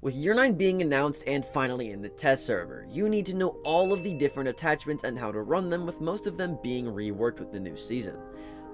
With Year 9 being announced and finally in the test server, you need to know all of the different attachments and how to run them with most of them being reworked with the new season.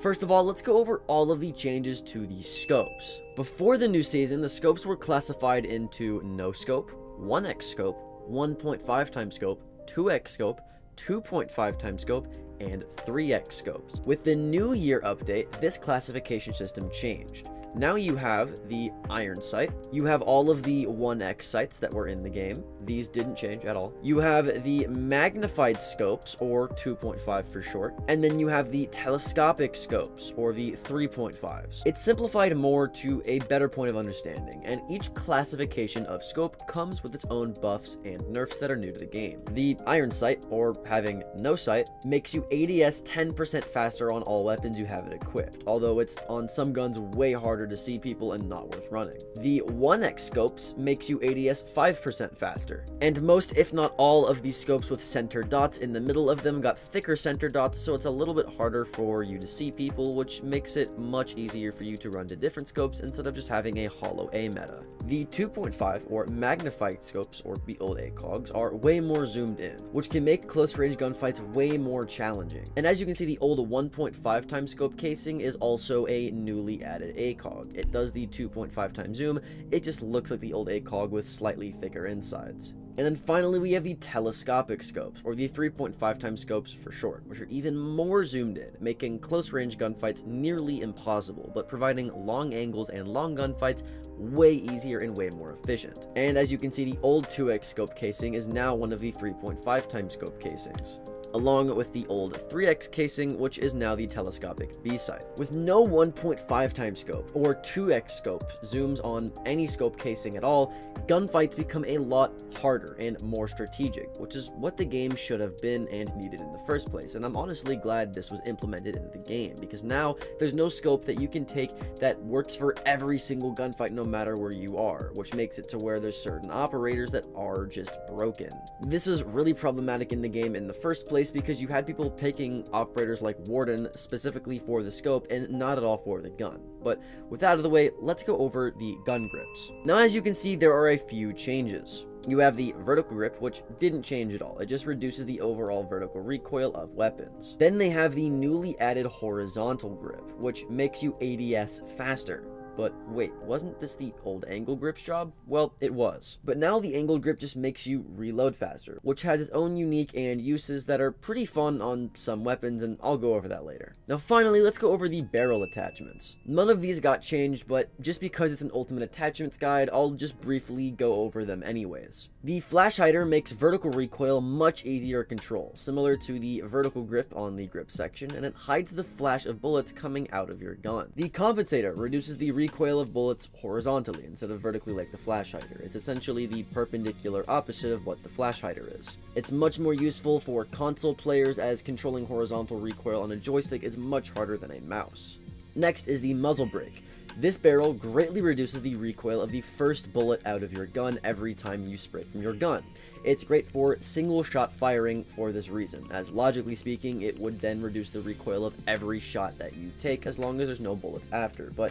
First of all, let's go over all of the changes to the scopes. Before the new season, the scopes were classified into no scope, 1x scope, 1.5 times scope, 2x scope, 2.5 times scope, and 3x scopes. With the new year update, this classification system changed. Now you have the iron sight. You have all of the 1x sights that were in the game. These didn't change at all. You have the magnified scopes, or 2.5 for short. And then you have the telescopic scopes, or the 3.5s. It's simplified more to a better point of understanding, and each classification of scope comes with its own buffs and nerfs that are new to the game. The iron sight, or having no sight, makes you ADS 10% faster on all weapons you have it equipped, although it's on some guns way harder harder to see people and not worth running. The 1x scopes makes you ADS 5% faster, and most if not all of these scopes with center dots in the middle of them got thicker center dots so it's a little bit harder for you to see people which makes it much easier for you to run to different scopes instead of just having a Holo A meta. The 2.5 or magnified scopes or the old ACOGs are way more zoomed in, which can make close range gunfights way more challenging. And as you can see the old 1.5 times scope casing is also a newly added ACOG ACOG. It does the 2.5 times zoom, it just looks like the old ACOG with slightly thicker insides. And then finally we have the telescopic scopes, or the 3.5 times scopes for short, which are even more zoomed in, making close range gunfights nearly impossible, but providing long angles and long gunfights way easier and way more efficient. And as you can see, the old 2x scope casing is now one of the 3.5 times scope casings along with the old 3x casing, which is now the telescopic B-sight. With no 1.5 times scope or 2x scope zooms on any scope casing at all, gunfights become a lot harder and more strategic, which is what the game should have been and needed in the first place. And I'm honestly glad this was implemented in the game because now there's no scope that you can take that works for every single gunfight no matter where you are, which makes it to where there's certain operators that are just broken. This is really problematic in the game in the first place place because you had people picking operators like Warden specifically for the scope and not at all for the gun. But with that out of the way, let's go over the gun grips. Now as you can see, there are a few changes. You have the vertical grip, which didn't change at all. It just reduces the overall vertical recoil of weapons. Then they have the newly added horizontal grip, which makes you ADS faster. But wait, wasn't this the old angle grip's job? Well, it was. But now the angle grip just makes you reload faster, which has its own unique and uses that are pretty fun on some weapons, and I'll go over that later. Now finally, let's go over the barrel attachments. None of these got changed, but just because it's an ultimate attachments guide, I'll just briefly go over them anyways. The flash hider makes vertical recoil much easier to control, similar to the vertical grip on the grip section, and it hides the flash of bullets coming out of your gun. The compensator reduces the recoil of bullets horizontally instead of vertically like the flash hider. It's essentially the perpendicular opposite of what the flash hider is. It's much more useful for console players as controlling horizontal recoil on a joystick is much harder than a mouse. Next is the muzzle brake. This barrel greatly reduces the recoil of the first bullet out of your gun every time you spray from your gun. It's great for single shot firing for this reason, as logically speaking, it would then reduce the recoil of every shot that you take as long as there's no bullets after, but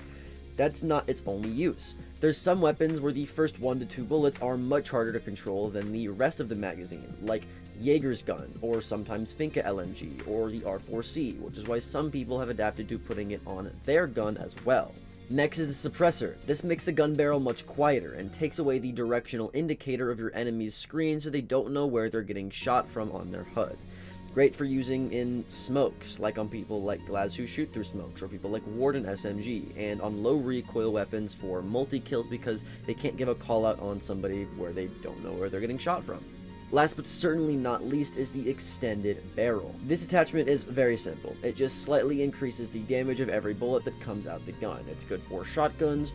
that's not its only use. There's some weapons where the first 1 to 2 bullets are much harder to control than the rest of the magazine, like Jaeger's gun, or sometimes Finka LMG, or the R4C, which is why some people have adapted to putting it on their gun as well. Next is the suppressor. This makes the gun barrel much quieter and takes away the directional indicator of your enemy's screen so they don't know where they're getting shot from on their HUD. Great for using in smokes, like on people like Glaz who shoot through smokes, or people like Warden SMG, and on low recoil weapons for multi-kills because they can't give a call out on somebody where they don't know where they're getting shot from. Last but certainly not least is the extended barrel. This attachment is very simple. It just slightly increases the damage of every bullet that comes out the gun. It's good for shotguns,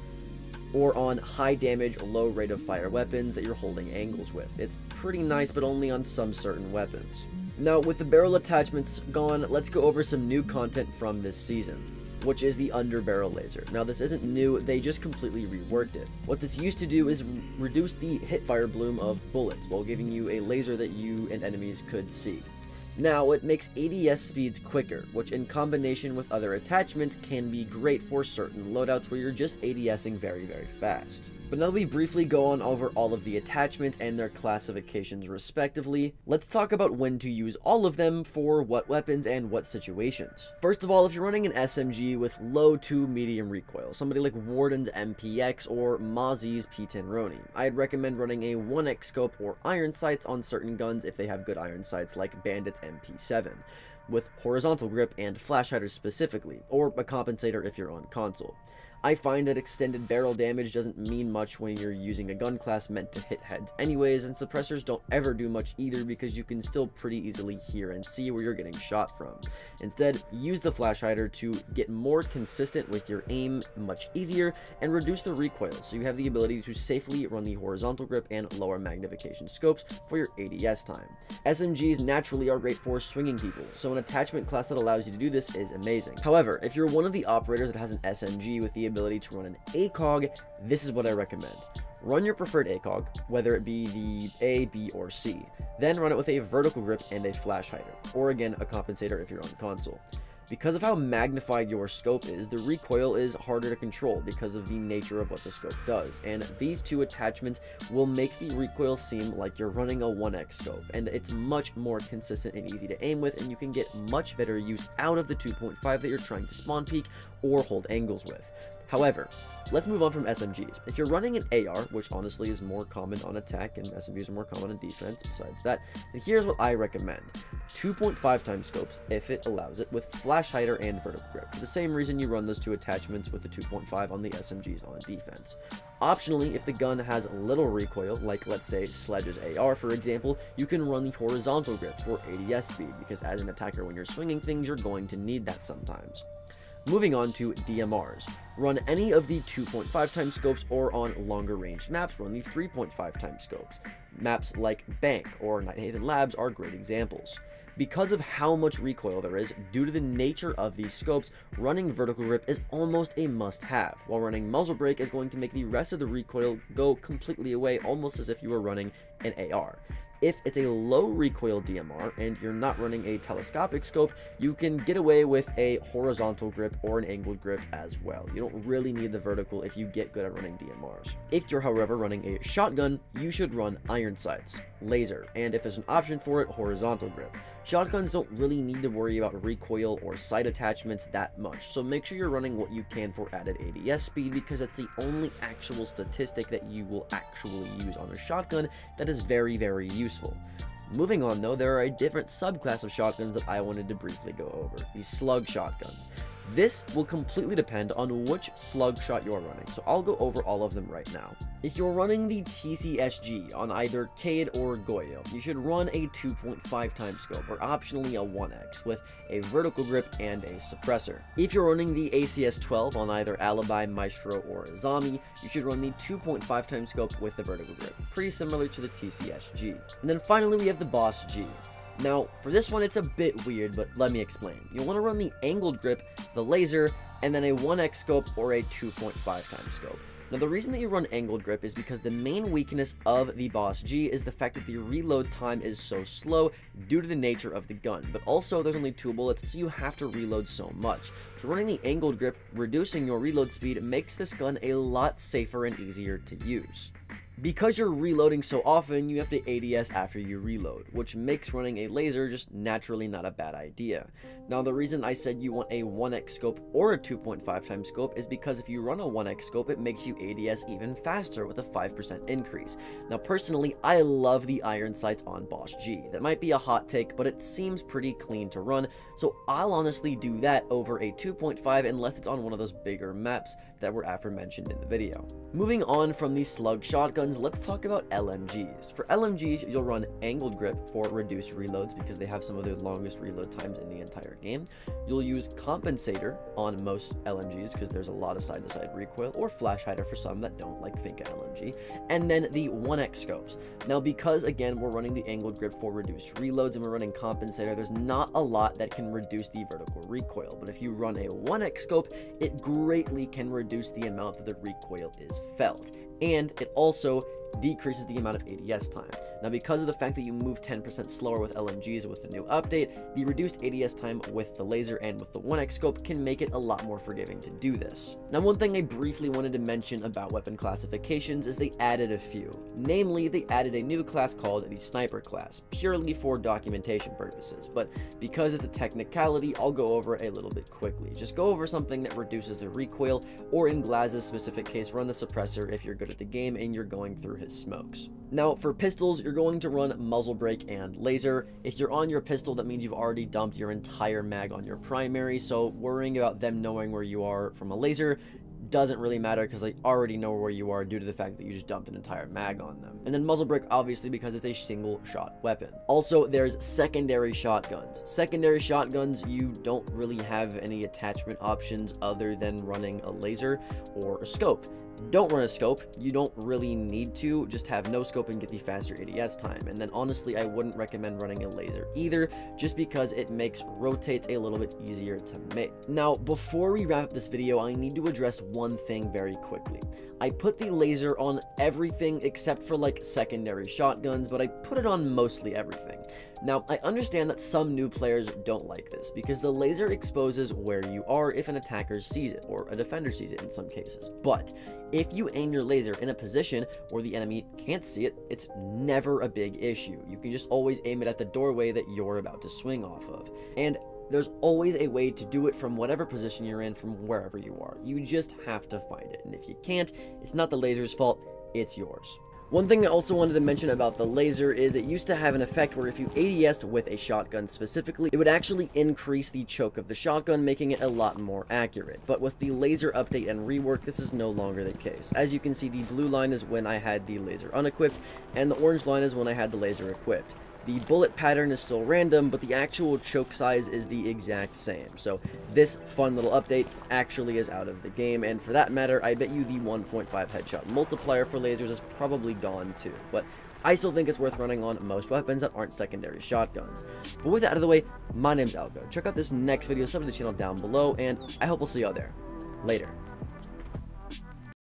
or on high damage, low rate of fire weapons that you're holding angles with. It's pretty nice, but only on some certain weapons. Now, with the barrel attachments gone, let's go over some new content from this season, which is the underbarrel laser. Now, this isn't new, they just completely reworked it. What this used to do is reduce the hit fire bloom of bullets while giving you a laser that you and enemies could see. Now, it makes ADS speeds quicker, which in combination with other attachments can be great for certain loadouts where you're just ADSing very, very fast. But now we briefly go on over all of the attachments and their classifications respectively, let's talk about when to use all of them for what weapons and what situations. First of all, if you're running an SMG with low to medium recoil, somebody like Warden's MPX or Mozzie's P10 Roni, I'd recommend running a 1x scope or iron sights on certain guns if they have good iron sights like Bandit's MP7 with horizontal grip and flash hiders specifically, or a compensator if you're on console. I find that extended barrel damage doesn't mean much when you're using a gun class meant to hit heads anyways, and suppressors don't ever do much either because you can still pretty easily hear and see where you're getting shot from. Instead, use the flash hider to get more consistent with your aim much easier and reduce the recoil so you have the ability to safely run the horizontal grip and lower magnification scopes for your ADS time. SMGs naturally are great for swinging people, so an attachment class that allows you to do this is amazing. However, if you're one of the operators that has an SMG with the ability to run an ACOG, this is what I recommend. Run your preferred ACOG, whether it be the A, B, or C. Then run it with a vertical grip and a flash hider, or again, a compensator if you're on console. Because of how magnified your scope is, the recoil is harder to control because of the nature of what the scope does, and these two attachments will make the recoil seem like you're running a 1x scope, and it's much more consistent and easy to aim with, and you can get much better use out of the 2.5 that you're trying to spawn peak or hold angles with. However, let's move on from SMGs. If you're running an AR, which honestly is more common on attack and SMGs are more common on defense besides that, then here's what I recommend. 2.5 times scopes, if it allows it, with flash hider and vertical grip, for the same reason you run those two attachments with the 2.5 on the SMGs on defense. Optionally, if the gun has little recoil, like let's say Sledge's AR for example, you can run the horizontal grip for ADS speed, because as an attacker when you're swinging things, you're going to need that sometimes. Moving on to DMRs. Run any of the 2.5 times scopes or on longer range maps, run the 3.5 times scopes. Maps like Bank or Nighthaven Labs are great examples. Because of how much recoil there is, due to the nature of these scopes, running vertical grip is almost a must-have, while running muzzle brake is going to make the rest of the recoil go completely away, almost as if you were running an AR. If it's a low recoil DMR and you're not running a telescopic scope, you can get away with a horizontal grip or an angled grip as well. You don't really need the vertical if you get good at running DMRs. If you're, however, running a shotgun, you should run iron sights, laser, and if there's an option for it, horizontal grip. Shotguns don't really need to worry about recoil or sight attachments that much, so make sure you're running what you can for added ADS speed because it's the only actual statistic that you will actually use on a shotgun that is very, very useful. Moving on though, there are a different subclass of shotguns that I wanted to briefly go over, the slug shotguns. This will completely depend on which slug shot you're running, so I'll go over all of them right now. If you're running the TCSG on either Kaid or Goyo, you should run a 2.5 times scope, or optionally a 1x, with a vertical grip and a suppressor. If you're running the ACS-12 on either Alibi, Maestro, or Azami, you should run the 2.5 times scope with the vertical grip, pretty similar to the TCSG. And then finally we have the Boss G. Now, for this one, it's a bit weird, but let me explain. You'll want to run the angled grip, the laser, and then a 1x scope or a 2.5 times scope. Now the reason that you run angled grip is because the main weakness of the Boss G is the fact that the reload time is so slow due to the nature of the gun, but also there's only two bullets so you have to reload so much. So running the angled grip, reducing your reload speed makes this gun a lot safer and easier to use. Because you're reloading so often, you have to ADS after you reload, which makes running a laser just naturally not a bad idea. Now the reason I said you want a 1x scope or a 2.5 times scope is because if you run a 1x scope, it makes you ADS even faster with a 5% increase. Now personally, I love the iron sights on Boss G. That might be a hot take, but it seems pretty clean to run, so I'll honestly do that over a 2.5 unless it's on one of those bigger maps that were aforementioned in the video. Moving on from the slug shotguns, let's talk about LMGs. For LMGs, you'll run angled grip for reduced reloads because they have some of the longest reload times in the entire game. You'll use compensator on most LMGs because there's a lot of side-to-side -side recoil, or flash hider for some that don't like Finka LMG, and then the 1x scopes. Now, because again, we're running the angled grip for reduced reloads and we're running compensator, there's not a lot that can reduce the vertical recoil, but if you run a 1x scope, it greatly can reduce the amount that the recoil is felt and it also decreases the amount of ADS time. Now because of the fact that you move 10% slower with LMGs with the new update, the reduced ADS time with the laser and with the 1x scope can make it a lot more forgiving to do this. Now one thing I briefly wanted to mention about weapon classifications is they added a few. Namely, they added a new class called the Sniper class, purely for documentation purposes, but because it's a technicality, I'll go over it a little bit quickly. Just go over something that reduces the recoil, or in Glaz's specific case, run the suppressor if you're good at the game and you're going through his smokes. Now, for pistols, you're going to run muzzle brake and laser. If you're on your pistol, that means you've already dumped your entire mag on your primary, so worrying about them knowing where you are from a laser doesn't really matter because they already know where you are due to the fact that you just dumped an entire mag on them. And then muzzle brake, obviously, because it's a single shot weapon. Also, there's secondary shotguns. Secondary shotguns, you don't really have any attachment options other than running a laser or a scope don't run a scope. You don't really need to. Just have no scope and get the faster ADS time. And then honestly, I wouldn't recommend running a laser either, just because it makes rotates a little bit easier to make. Now, before we wrap up this video, I need to address one thing very quickly. I put the laser on everything except for like secondary shotguns, but I put it on mostly everything. Now, I understand that some new players don't like this, because the laser exposes where you are if an attacker sees it, or a defender sees it in some cases. But, if you aim your laser in a position where the enemy can't see it, it's never a big issue. You can just always aim it at the doorway that you're about to swing off of. And there's always a way to do it from whatever position you're in from wherever you are. You just have to find it. And if you can't, it's not the laser's fault, it's yours. One thing I also wanted to mention about the laser is it used to have an effect where if you ADS'd with a shotgun specifically, it would actually increase the choke of the shotgun, making it a lot more accurate. But with the laser update and rework, this is no longer the case. As you can see, the blue line is when I had the laser unequipped, and the orange line is when I had the laser equipped. The bullet pattern is still random, but the actual choke size is the exact same. So this fun little update actually is out of the game, and for that matter, I bet you the 1.5 headshot multiplier for lasers is probably gone too. But I still think it's worth running on most weapons that aren't secondary shotguns. But with that out of the way, my name's Alka. Check out this next video, sub to the channel down below, and I hope we'll see y'all there. Later.